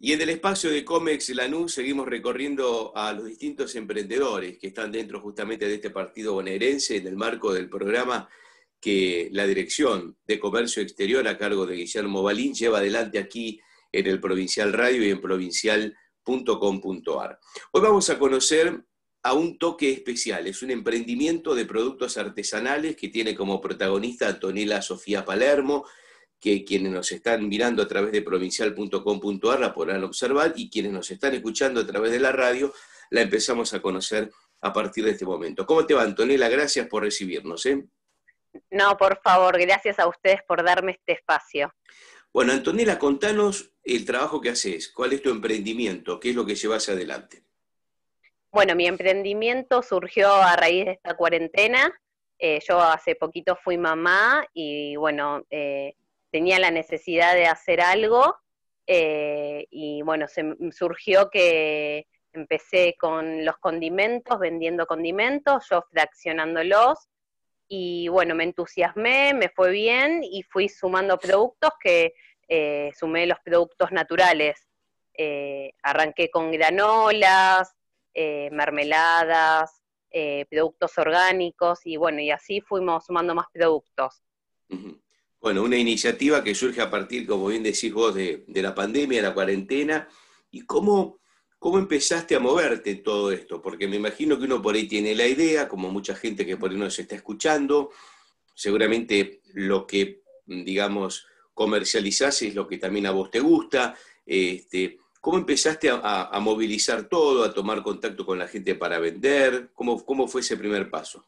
Y en el espacio de Comex Lanús seguimos recorriendo a los distintos emprendedores que están dentro justamente de este partido bonaerense en el marco del programa que la Dirección de Comercio Exterior a cargo de Guillermo Balín lleva adelante aquí en el Provincial Radio y en provincial.com.ar. Hoy vamos a conocer a un toque especial, es un emprendimiento de productos artesanales que tiene como protagonista a Antonella Sofía Palermo, que quienes nos están mirando a través de provincial.com.ar la podrán observar y quienes nos están escuchando a través de la radio la empezamos a conocer a partir de este momento. ¿Cómo te va, Antonella? Gracias por recibirnos. ¿eh? No, por favor, gracias a ustedes por darme este espacio. Bueno, Antonella, contanos el trabajo que haces, cuál es tu emprendimiento, qué es lo que llevas adelante. Bueno, mi emprendimiento surgió a raíz de esta cuarentena. Eh, yo hace poquito fui mamá y bueno, eh, tenía la necesidad de hacer algo eh, y bueno, se, surgió que empecé con los condimentos, vendiendo condimentos, yo fraccionándolos y bueno, me entusiasmé, me fue bien y fui sumando productos que eh, sumé los productos naturales. Eh, arranqué con granolas, mermeladas, productos orgánicos y bueno, y así fuimos sumando más productos. Bueno, una iniciativa que surge a partir, como bien decís vos, de, la pandemia, de la cuarentena. ¿Y cómo, cómo empezaste a moverte todo esto? Porque me imagino que uno por ahí tiene la idea, como mucha gente que por ahí nos está escuchando, seguramente lo que, digamos, comercializás es lo que también a vos te gusta. Este, ¿Cómo empezaste a, movilizar todo, a tomar contacto con la gente para vender? ¿Cómo, cómo fue ese primer paso?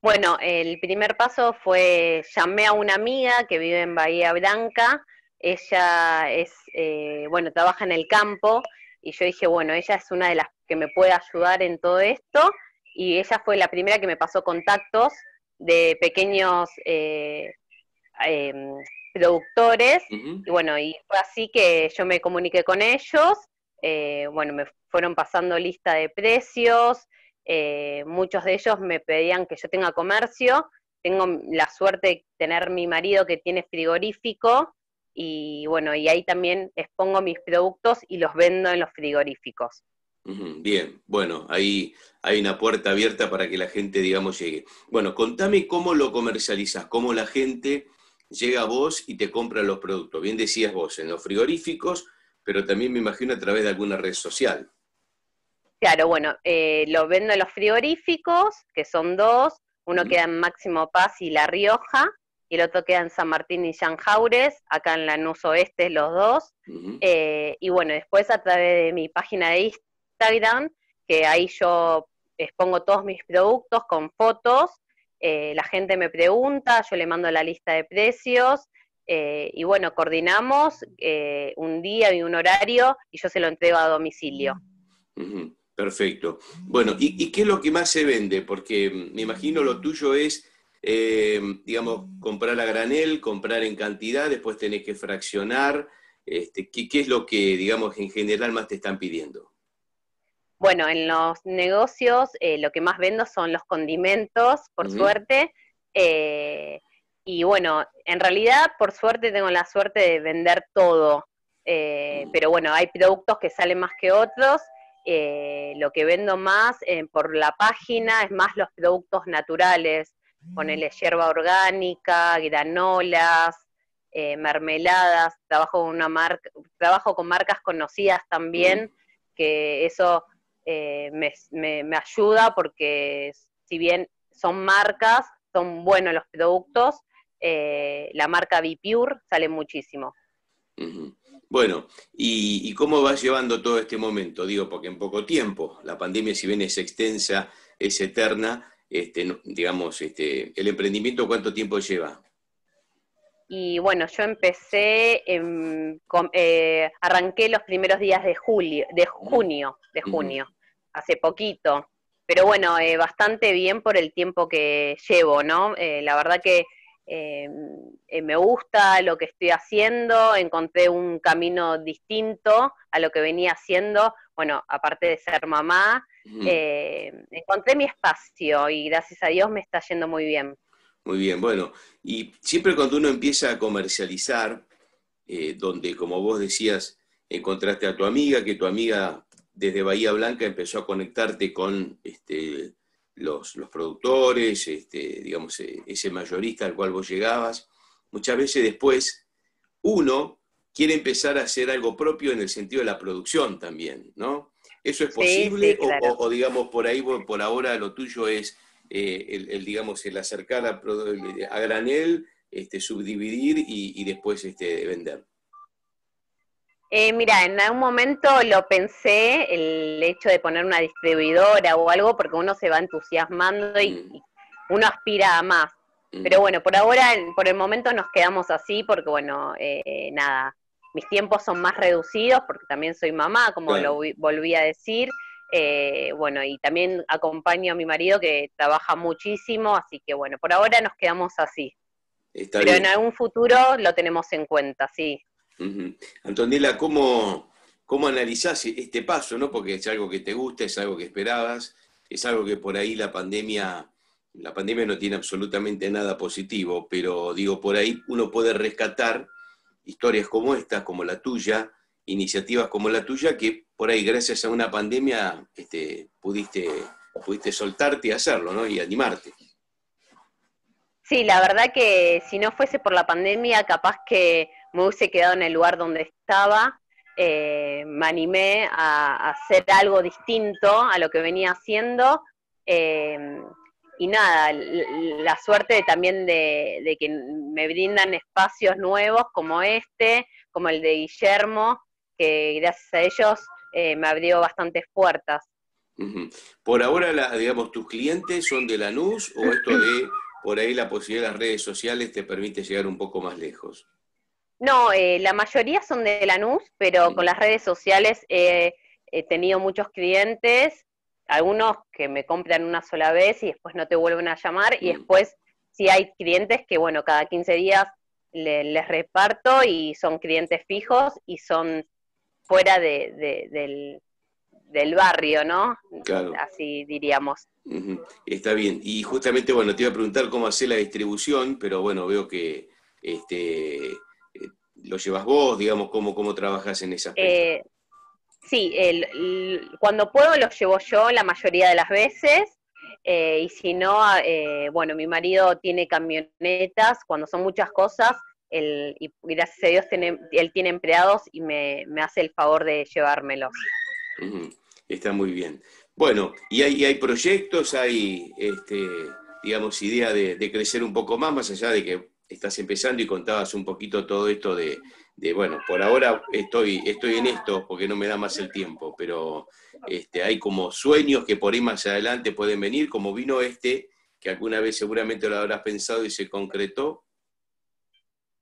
Bueno, el primer paso fue, llamé a una amiga que vive en Bahía Blanca, ella es, eh, bueno, trabaja en el campo y yo dije, bueno, ella es una de las que me puede ayudar en todo esto y ella fue la primera que me pasó contactos de pequeños eh, em, productores. Y bueno, y fue así que yo me comuniqué con ellos, eh, bueno, me fueron pasando lista de precios, eh, muchos de ellos me pedían que yo tenga comercio, tengo la suerte de tener mi marido que tiene frigorífico y bueno, y ahí también expongo mis productos y los vendo en los frigoríficos. Bien, bueno, ahí hay una puerta abierta para que la gente, digamos, llegue. Bueno, contame cómo lo comercializas, cómo la gente llega a vos y te compra los productos. Bien decías vos, en los frigoríficos, pero también me imagino a través de alguna red social. Claro, bueno, eh, lo vendo en los frigoríficos, que son dos, uno queda en Máximo Paz y La Rioja, y el otro queda en San Martín y Jaures, acá en Lanús Oeste los dos. Eh, y bueno, después a través de mi página de Instagram, que ahí yo expongo todos mis productos con fotos, eh, la gente me pregunta, yo le mando la lista de precios, y bueno, coordinamos un día y un horario y yo se lo entrego a domicilio. Perfecto. Bueno, ¿y, qué es lo que más se vende? Porque mm, me imagino lo tuyo es, eh, digamos, comprar a granel, comprar en cantidad, después tenés que fraccionar. Este, ¿qué, es lo que, digamos, en general más te están pidiendo? Bueno, en los negocios eh, lo que más vendo son los condimentos, por suerte. Eh, y bueno, en realidad, por suerte, tengo la suerte de vender todo. Mm. Pero bueno, hay productos que salen más que otros eh, lo que vendo más eh, por la página es más los productos naturales, ponele hierba orgánica, granolas, eh, mermeladas, trabajo con una marca, trabajo con marcas conocidas también, que eso me, me, ayuda porque si bien son marcas, son buenos los productos, la marca Bipure sale muchísimo. Bueno, ¿y, cómo vas llevando todo este momento? Digo, porque en poco tiempo, la pandemia si bien es extensa, es eterna, este, digamos, este, ¿el emprendimiento cuánto tiempo lleva? Y bueno, yo empecé, eh, arranqué los primeros días de julio, de junio, de junio, hace poquito. Pero bueno, eh, bastante bien por el tiempo que llevo, ¿no? Eh, la verdad que eh, me gusta lo que estoy haciendo, encontré un camino distinto a lo que venía haciendo, bueno, aparte de ser mamá, eh, encontré mi espacio y gracias a Dios me está yendo muy bien. Muy bien, bueno, y siempre cuando uno empieza a comercializar, eh, donde como vos decías, encontraste a tu amiga, que tu amiga desde Bahía Blanca empezó a conectarte con este, los, productores, este, digamos, eh, ese mayorista al cual vos llegabas. Muchas veces después uno quiere empezar a hacer algo propio en el sentido de la producción también, ¿no? ¿Eso es posible? o, digamos, por ahí, por ahora lo tuyo es eh, el, digamos, el acercar a, a granel, este, subdividir y, después este, vender? Eh, mira, en algún momento lo pensé, el hecho de poner una distribuidora o algo, porque uno se va entusiasmando y, mm. uno aspira a más. Mm. Pero bueno, por ahora, por el momento nos quedamos así, porque bueno, eh, nada, mis tiempos son más reducidos, porque también soy mamá, como lo volví a decir. Eh, bueno, y también acompaño a mi marido que trabaja muchísimo, así que bueno, por ahora nos quedamos así. Pero en algún futuro lo tenemos en cuenta, sí. Antonella, ¿cómo, ¿cómo analizás este paso? ¿no? Porque es algo que te gusta, es algo que esperabas, es algo que por ahí la pandemia, la pandemia no tiene absolutamente nada positivo, pero digo, por ahí uno puede rescatar historias como esta, como la tuya, iniciativas como la tuya, que por ahí gracias a una pandemia este, pudiste, pudiste soltarte y hacerlo, ¿no? Y animarte. Sí, la verdad que si no fuese por la pandemia, capaz que me hubiese quedado en el lugar donde estaba. Eh, me animé a, hacer algo distinto a lo que venía haciendo. Eh, y nada, la suerte también de, que me brindan espacios nuevos como este, como el de Guillermo, que gracias a ellos eh, me abrió bastantes puertas. Por ahora, digamos, tus clientes son de Lanús o esto de por ahí la posibilidad de las redes sociales te permite llegar un poco más lejos. No, eh, la mayoría son de Lanús, pero con las redes sociales he tenido muchos clientes, algunos que me compran una sola vez y después no te vuelven a llamar, y después sí hay clientes que, bueno, cada 15 días les reparto y son clientes fijos y son fuera de, del, del barrio, ¿no? Claro. Así diríamos. Está bien. Y justamente, bueno, te iba a preguntar cómo hacer la distribución, pero bueno, veo que este, eh, lo llevas vos, digamos, cómo, cómo trabajas en esa eh, sí, el, cuando puedo lo llevo yo la mayoría de las veces. Eh, y si no, eh, bueno, mi marido tiene camionetas, cuando son muchas cosas, él, y gracias a Dios tiene, él tiene empleados y me, hace el favor de llevármelos. Está muy bien. Bueno, y hay, hay proyectos, hay, este, digamos, idea de, crecer un poco más, más allá de que estás empezando y contabas un poquito todo esto de, bueno, por ahora estoy, estoy en esto porque no me da más el tiempo, pero este, hay como sueños que por ahí más adelante pueden venir, como vino este, que alguna vez seguramente lo habrás pensado y se concretó,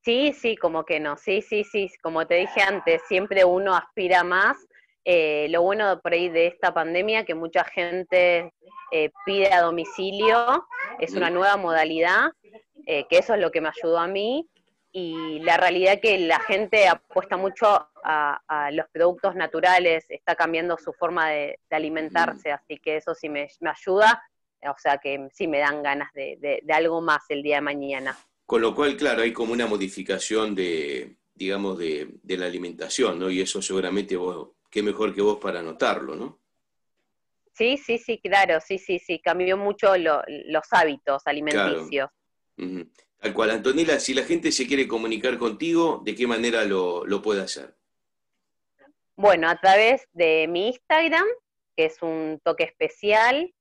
Sí, sí, como que no, sí, sí, sí, como te dije antes, siempre uno aspira más. Eh, lo bueno por ahí de esta pandemia, que mucha gente eh, pide a domicilio, es una nueva modalidad, eh, que eso es lo que me ayudó a mí. Y la realidad que la gente apuesta mucho a, los productos naturales, está cambiando su forma de, alimentarse, así que eso sí me, ayuda, o sea que sí me dan ganas de algo más el día de mañana. Con lo cual, claro, hay como una modificación de, digamos, de, la alimentación, ¿no? Y eso seguramente vos, qué mejor que vos para notarlo, ¿no? Sí, sí, sí, claro, sí, sí, sí, cambió mucho los hábitos alimenticios. Tal cual, Antonella, si la gente se quiere comunicar contigo, ¿de qué manera lo, puede hacer? Bueno, a través de mi Instagram, que es un toque especial,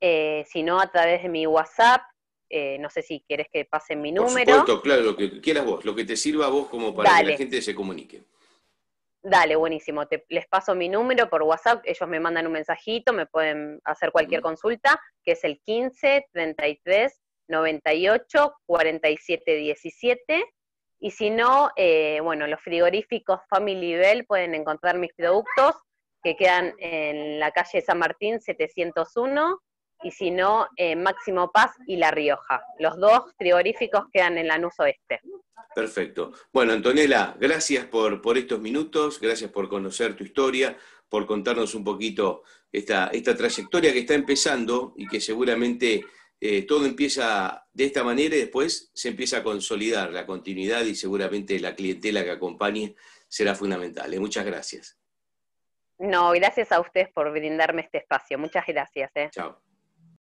eh, sino a través de mi WhatsApp, eh, no sé si quieres que pase mi número. Por supuesto, claro, lo que quieras vos, lo que te sirva a vos como para que la gente se comunique. Dale, buenísimo. Te, les paso mi número por WhatsApp, ellos me mandan un mensajito, me pueden hacer cualquier consulta, que es el 15 33 98 47 17. Y si no, eh, bueno, los frigoríficos Family Bell pueden encontrar mis productos que quedan en la calle San Martín 701 y si no, eh, Máximo Paz y La Rioja. Los dos frigoríficos quedan en Lanús Oeste. Perfecto. Bueno, Antonella, gracias por, por estos minutos, gracias por conocer tu historia, por contarnos un poquito esta, esta trayectoria que está empezando y que seguramente eh, todo empieza de esta manera y después se empieza a consolidar la continuidad y seguramente la clientela que acompañe será fundamental. ¿eh? Muchas gracias. No, gracias a ustedes por brindarme este espacio. Muchas gracias. ¿eh? Chao.